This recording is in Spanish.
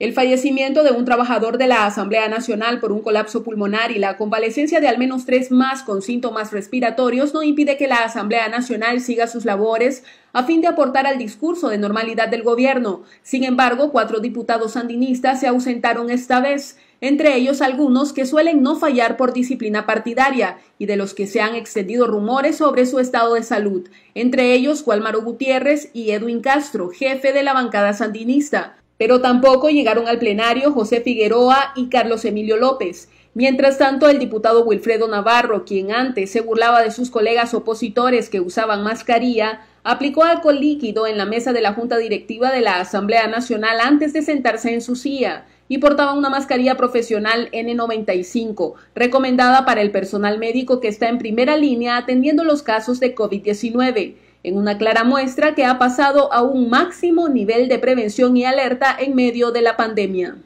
El fallecimiento de un trabajador de la Asamblea Nacional por un colapso pulmonar y la convalecencia de al menos tres más con síntomas respiratorios no impide que la Asamblea Nacional siga sus labores a fin de aportar al discurso de normalidad del gobierno. Sin embargo, cuatro diputados sandinistas se ausentaron esta vez, entre ellos algunos que suelen no fallar por disciplina partidaria y de los que se han extendido rumores sobre su estado de salud, entre ellos Gualmaro Gutiérrez y Edwin Castro, jefe de la bancada sandinista. Pero tampoco llegaron al plenario José Figueroa y Carlos Emilio López. Mientras tanto, el diputado Wilfredo Navarro, quien antes se burlaba de sus colegas opositores que usaban mascarilla, aplicó alcohol líquido en la mesa de la Junta Directiva de la Asamblea Nacional antes de sentarse en su silla y portaba una mascarilla profesional N95, recomendada para el personal médico que está en primera línea atendiendo los casos de COVID-19 en una clara muestra que ha pasado a un máximo nivel de prevención y alerta en medio de la pandemia.